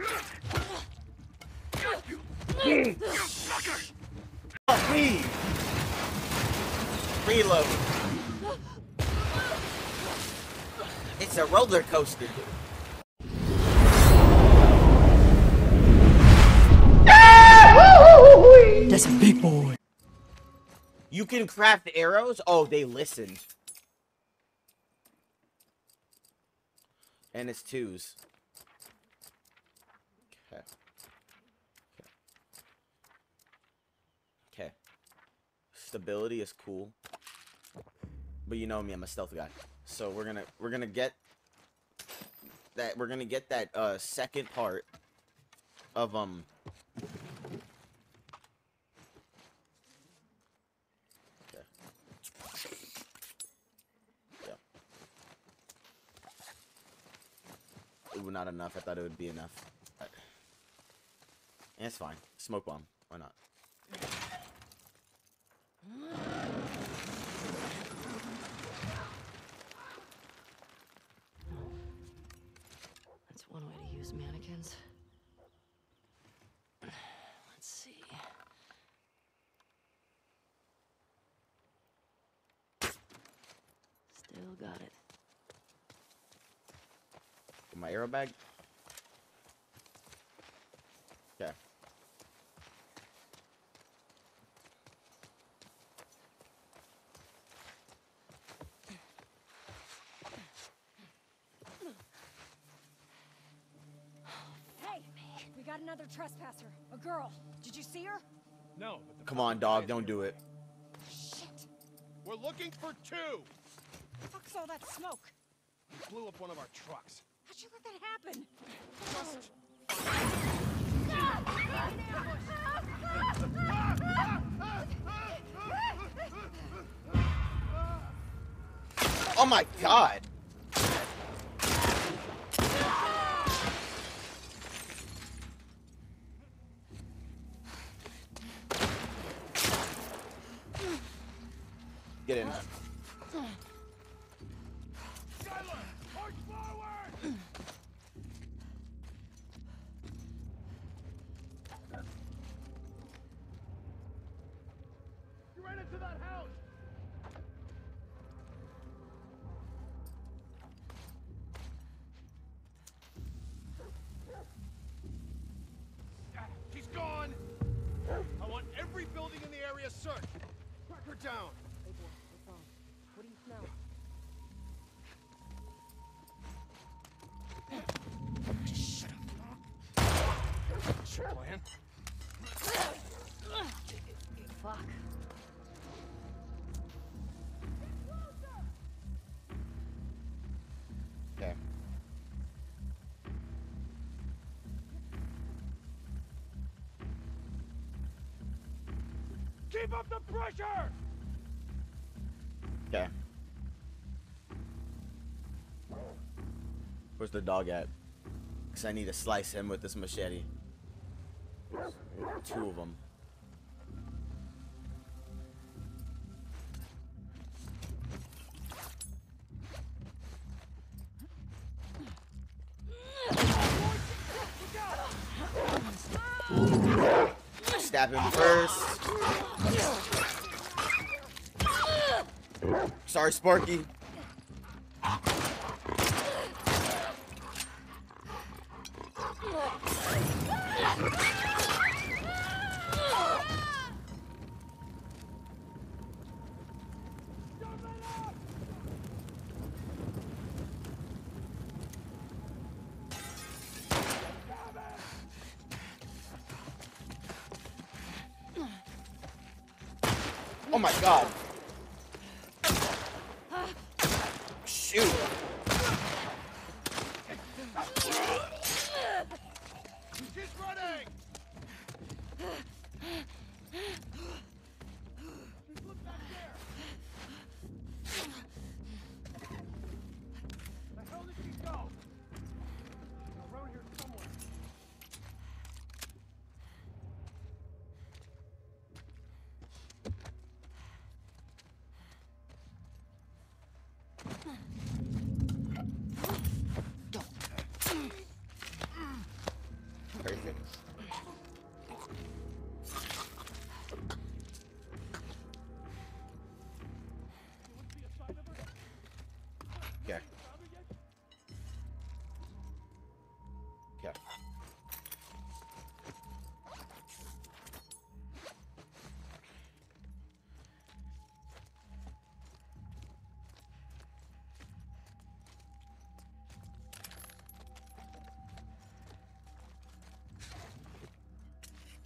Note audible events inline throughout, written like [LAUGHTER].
Oh. Reload. It's a roller coaster. That's a big boy. You can craft arrows? Oh, they listen. And it's twos. Okay. Okay. Okay. Stability is cool. But you know me, I'm a stealth guy. So we're gonna we're gonna get that we're gonna get that uh second part of um. Yeah. Ooh, not enough. I thought it would be enough. But- And it's fine. Smoke bomb. Why not? That's one way to use mannequins. Let's see. Still got it. My arrow bag? Okay. Hey, we got another trespasser. A girl. Did you see her? No. but the Come on, dog. Don't do it. Shit. We're looking for two. Fuck's all that smoke. He blew up one of our trucks. How'd you let that happen? Just Oh my god! Down. Hey boy, what's? What do you smell? Shut up. Plan. Fuck. Okay. Keep up the pressure! Okay. Where's the dog at? Because I need to slice him with this machete. Two of them. Stab him first. Sorry, Sparky. Oh my god.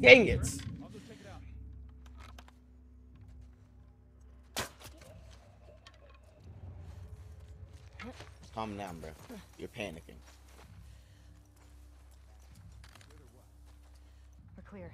Dang it. Calm down, bro. You're panicking. We're clear.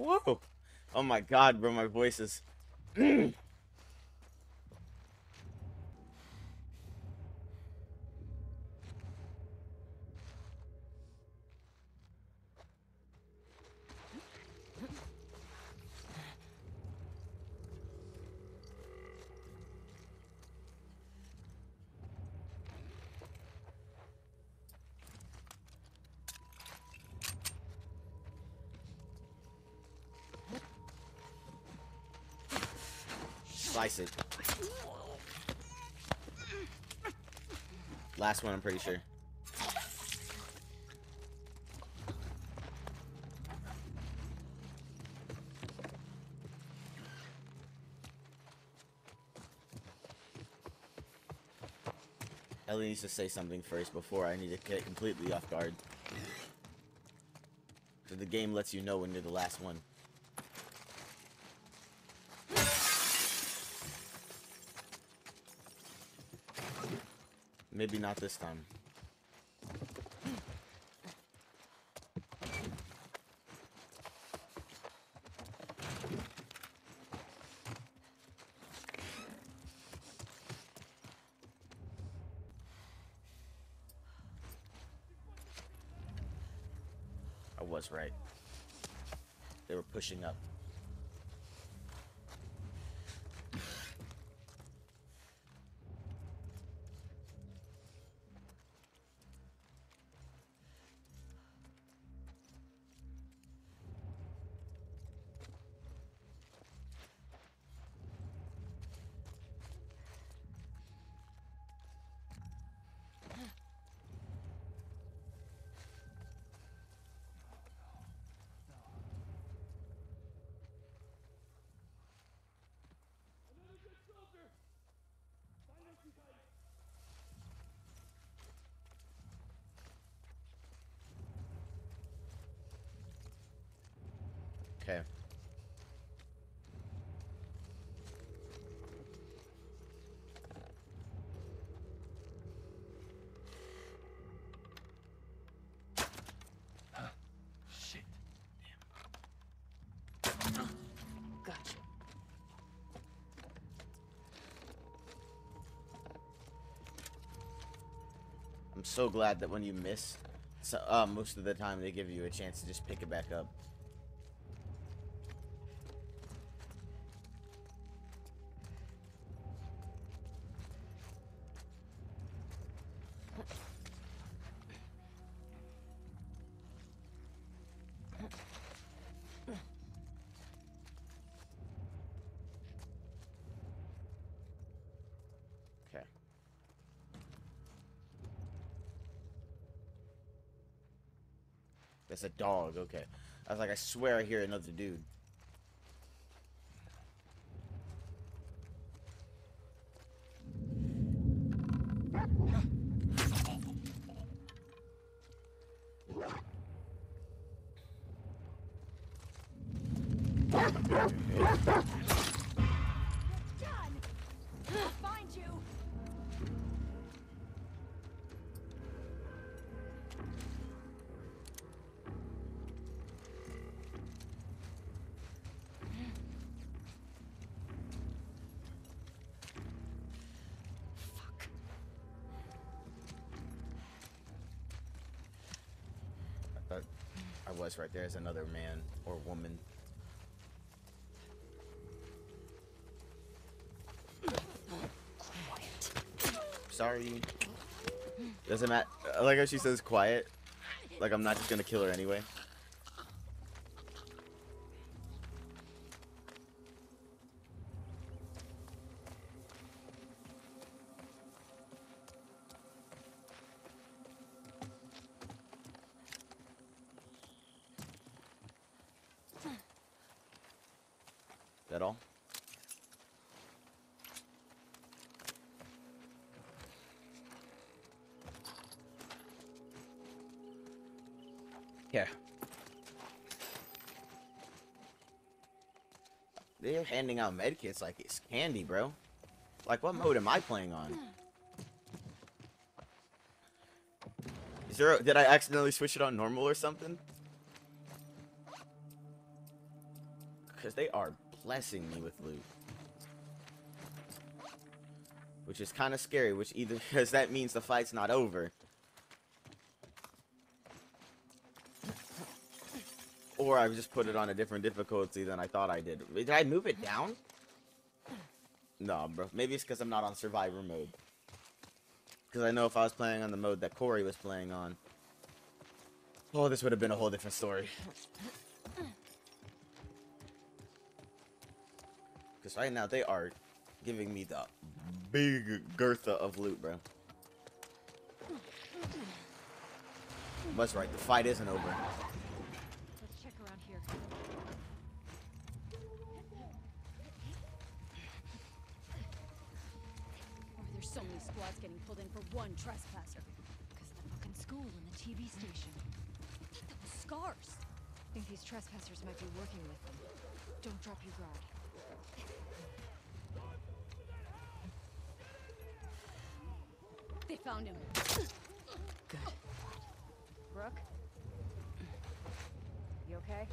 Whoa. Oh my god, bro, my voice is. [CLEARS THROAT] Last one, I'm pretty sure. Ellie needs to say something first before I need to get completely off guard. So the game lets you know when you're the last one. Maybe not this time. Okay. So glad that when you miss, so, uh, most of the time they give you a chance to just pick it back up. That's a dog, okay. I was like, I swear I hear another dude. Right there is another man or woman. Quiet. Sorry. Doesn't matter. I like how she says quiet. Like I'm not just gonna kill her anyway. Handing out medkits like it's candy, bro. Like, what mode am I playing on? Is there? A, did I accidentally switch it on normal or something? Because they are blessing me with loot. Which is kind of scary, which either [LAUGHS] because that means the fight's not over. Or I just put it on a different difficulty than I thought I did. Did I move it down? No, bro. Maybe it's because I'm not on survivor mode. Because I know if I was playing on the mode that Corey was playing on, oh, this would have been a whole different story. Because right now they are giving me the big girtha of loot, bro. That's right, the fight isn't over. Let's check around here. Why are there so many squads getting pulled in for one trespasser? Because of the fucking school and the TV station. Those scars. think these trespassers might be working with them. Don't drop your guard. They found him. Good. Brooke? You okay?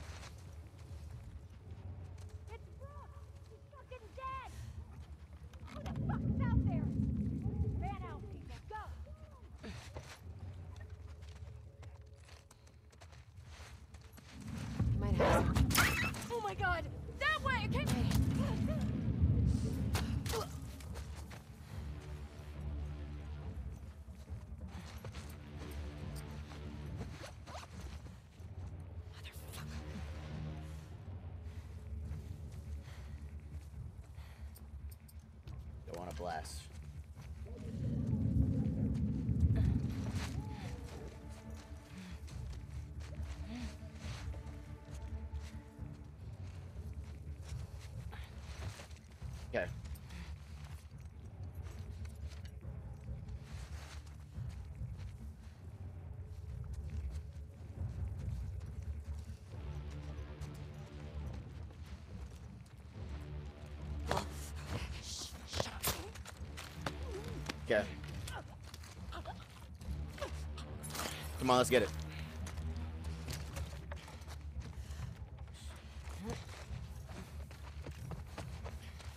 They Okay. Come on, let's get it.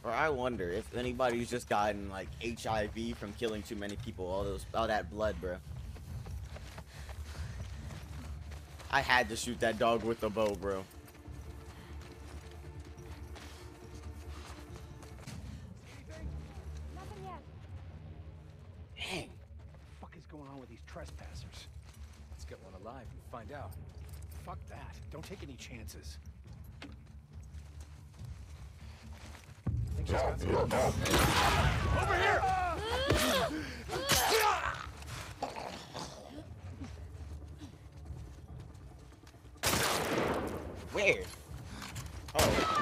Or I wonder if anybody's just gotten like HIV from killing too many people. All those, all that blood, bro. I had to shoot that dog with the bow, bro. Don't take any chances. Think she's got some- Over here! [GASPS] [GASPS] [GASPS] Where? Oh.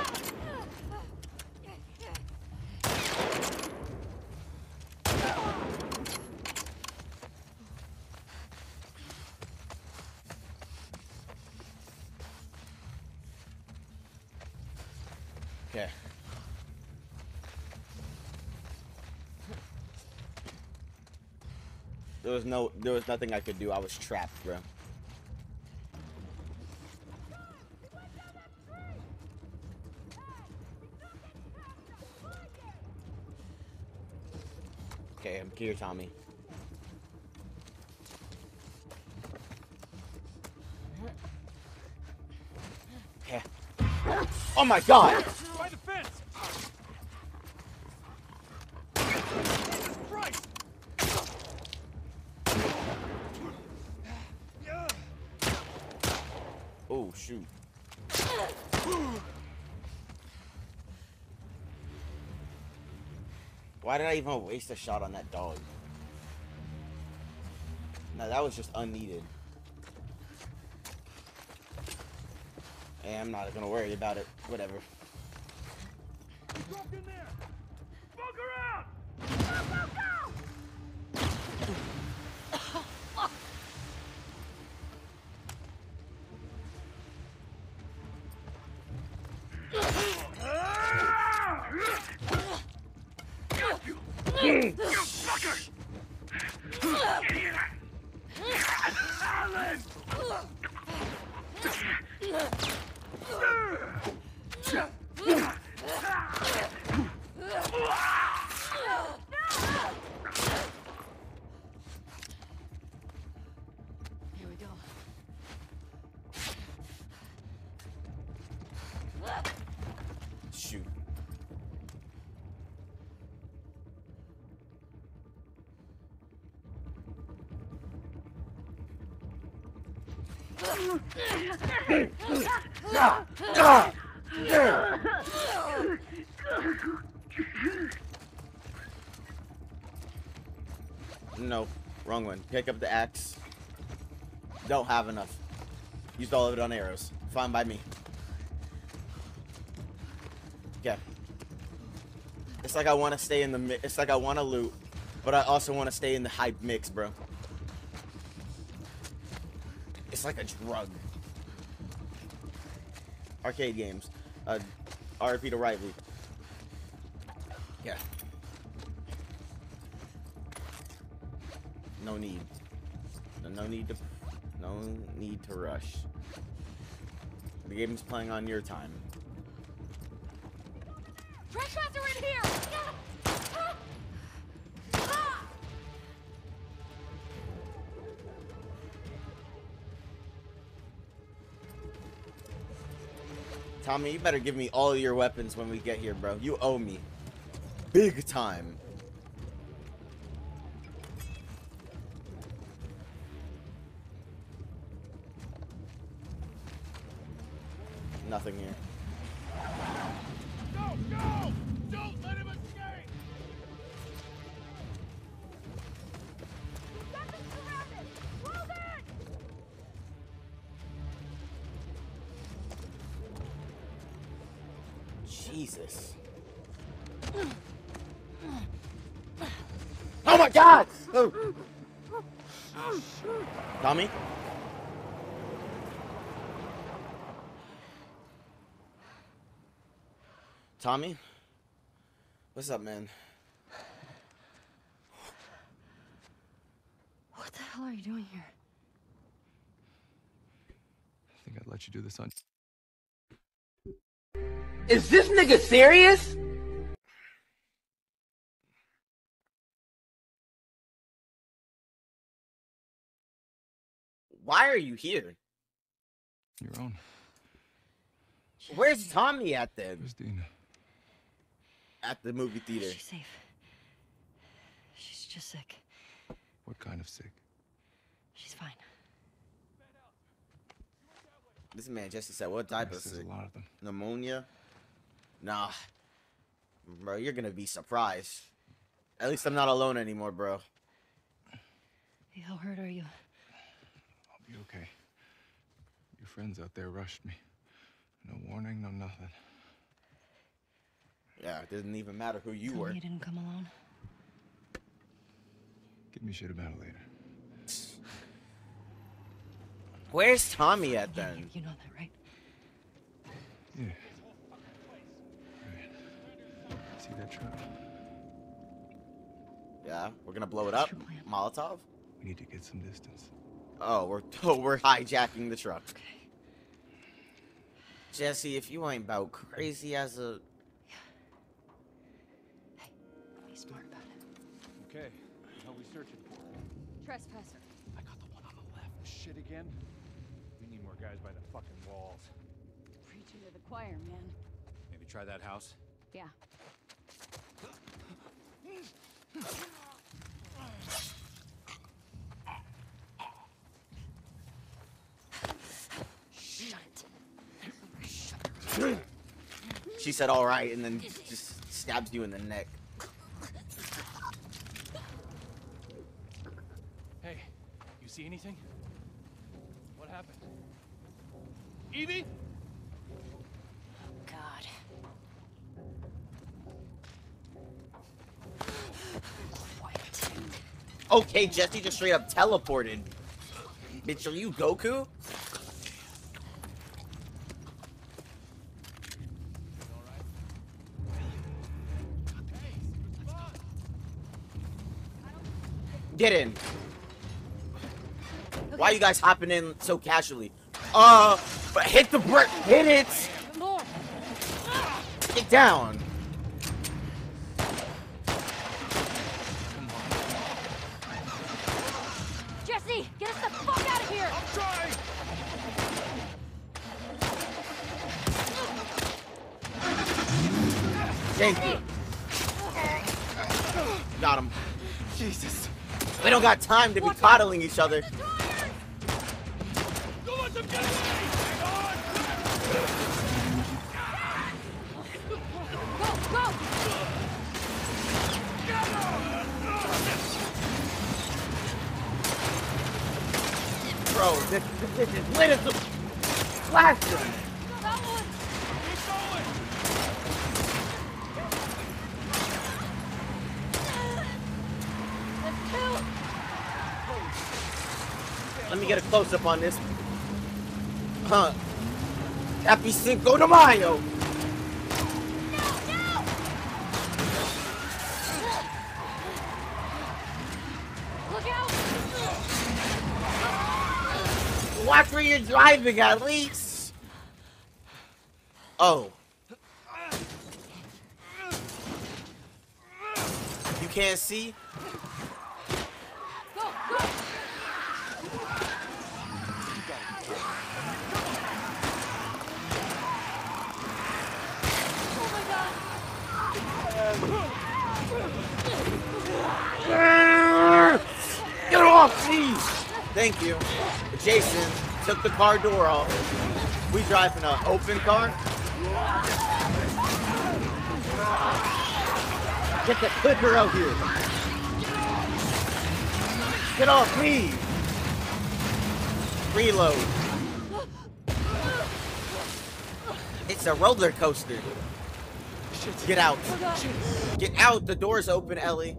Okay. There was no, there was nothing I could do. I was trapped, bro. Okay, I'm here, Tommy. Oh my god! By the fence! Jesus Christ! Oh shoot. Why did I even waste a shot on that dog? No, that was just unneeded. Hey, I'm not gonna worry about it. Whatever. No, wrong one. Pick up the axe. Don't have enough. Used all of it on arrows. Fine by me. Okay. It's like I want to stay in the. It's like I want to loot, but I also want to stay in the hype mix, bro. It's like a drug. Arcade games. Uh, RP to Rightly. Yeah. No need. No, need to. No need to rush. The game's playing on your time. Trespasser in here! Ah! Tommy, you better give me all your weapons when we get here, bro. You owe me. Big time. Nothing here. Jesus. Oh my god! Oh. Tommy? Tommy? What's up, man? What the hell are you doing here? I think I'd let you do this on. Is this nigga serious? Why are you here? Your own. Where's Tommy at then? Where's Dina? At the movie theater. She's safe. She's just sick. What kind of sick? She's fine. This man Jesse said, what type of Yes, there's sick? a lot of them. Pneumonia? Nah. Bro, you're gonna be surprised. At least I'm not alone anymore, bro. Hey, how hurt are you? I'll be okay. Your friends out there rushed me. No warning, no nothing. Yeah, it doesn't even matter who you Tell were. me you didn't come alone. Give me shit about it later. Where's Tommy at then? you, you know that, right? Yeah. Right. See that truck? Yeah, we're gonna blow it up. What's your plan? Molotov? We need to get some distance. Oh, we're [LAUGHS] oh, we're hijacking the truck. Okay. Jesse, if you ain't about crazy as a Hey, be smart about it. Okay. What are we searching for? Trespasser. I got the one on the left. Shit again? We need more guys by the fucking walls. Preaching to the choir, man. Maybe try that house? Yeah. She said all right, and then just stabs you in the neck. Hey, you see anything? What happened? Evie? Okay, Jesse just straight up teleported. Bitch, are you Goku? Get in. Why are you guys hopping in so casually? Uh, hit the brick. Hit it. Get down. Thank you. Got him. Jesus. We don't got time to be coddling each other. Don't let them get away! Hang on! Go, go! Bro, this, this is lit as a blaster. That one! Keep going! That's two! Up on this. Huh. Happy Cinco de Mayo. Watch where you're driving at least. Oh. You can't see? Get off, please! Thank you. Jason took the car door off. We drive in an open car. Get the clicker out here. Get off, please. Reload. It's a roller coaster. Get out. Oh! Get out. The door's open, Ellie.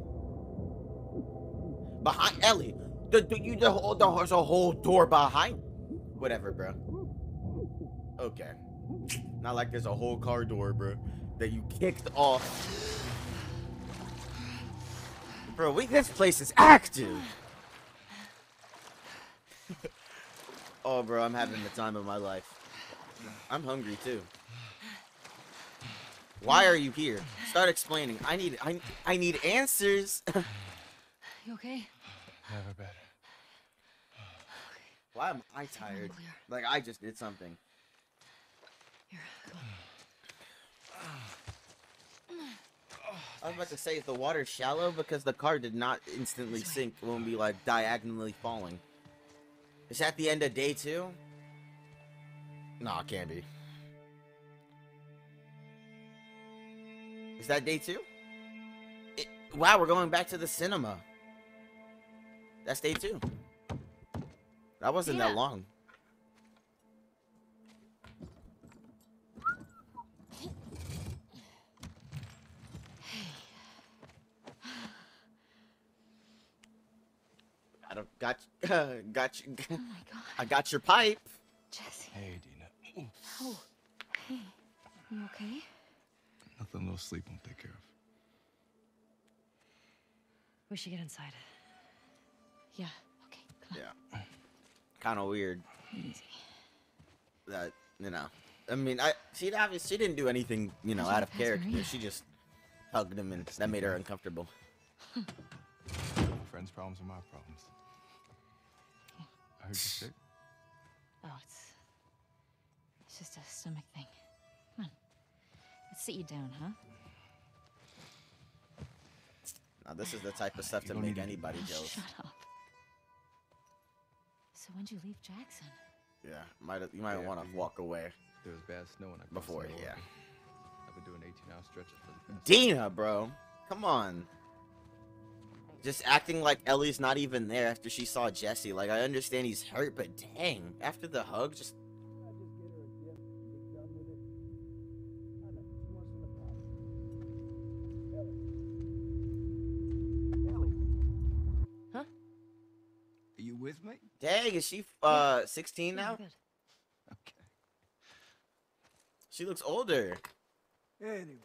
Behind Ellie. The, the you the whole the, there's a whole door behind. Whatever, bro. Okay. Not like there's a whole car door, bro, that you kicked off. Bro, we this place is active. [LAUGHS] oh, bro, I'm having the time of my life. I'm hungry too. Why are you here? Start explaining. I need I I need answers. [LAUGHS] You okay? Never better. Why am I tired? Like I just did something. Here. I was about to say, is the water shallow? Because the car did not instantly This way. sink when we like diagonally falling. Is that the end of day two? No, it can't be. Is that day two? It, wow, we're going back to the cinema. That's day two. That wasn't that long. I don't got [LAUGHS] got you. [LAUGHS] Oh my god. I got your pipe. Jesse. Hey, Dina. Oh. Hey. You okay? Nothing little sleep won't take care of. We should get inside. Yeah. Okay. Come on. Yeah. Kind of weird Easy. that you know. I mean, I she obviously she didn't do anything you know out of past, character. Maria? She just hugged him and that made her uncomfortable. Friends' problems are my problems. I heard you sick. Oh, it's. It's just a stomach thing. Come on. sit you down, huh? Now this is the type of stuff to make anybody Oh, jealous. shut up. So when'd you leave Jackson? Yeah, might you might Yeah, want to walk away There was bad snow when I crossed before. the border. Yeah, I've been doing 18 hour stretches for the. Dina, bro, come on. Just acting like Ellie's not even there after she saw Jesse. Like I understand he's hurt, but dang, after the hug, just you dang, is she uh 16 now? Okay. She looks older. Anyway.